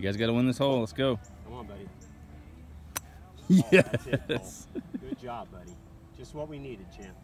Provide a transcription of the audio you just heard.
You guys got to win this hole. Let's go. Come on, buddy. Oh, Good job, buddy. Just what we needed, champ.